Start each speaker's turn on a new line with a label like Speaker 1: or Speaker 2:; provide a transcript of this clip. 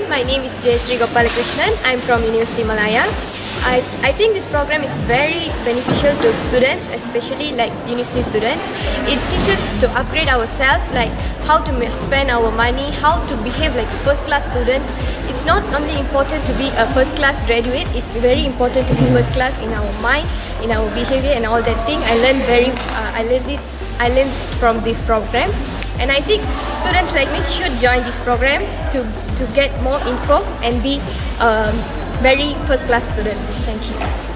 Speaker 1: Everyone, my name is Jayasri Gopalakrishnan. I'm from University Malaya. I, I think this program is very beneficial to students, especially like university students. It teaches to upgrade ourselves, like how to spend our money, how to behave like first class students. It's not only important to be a first class graduate, it's very important to be first class in our mind, in our behavior and all that thing. I learned very, uh, I learned it, I learned from this program. And I think students like me should join this program to, to get more info and be um, very first class student. Thank you.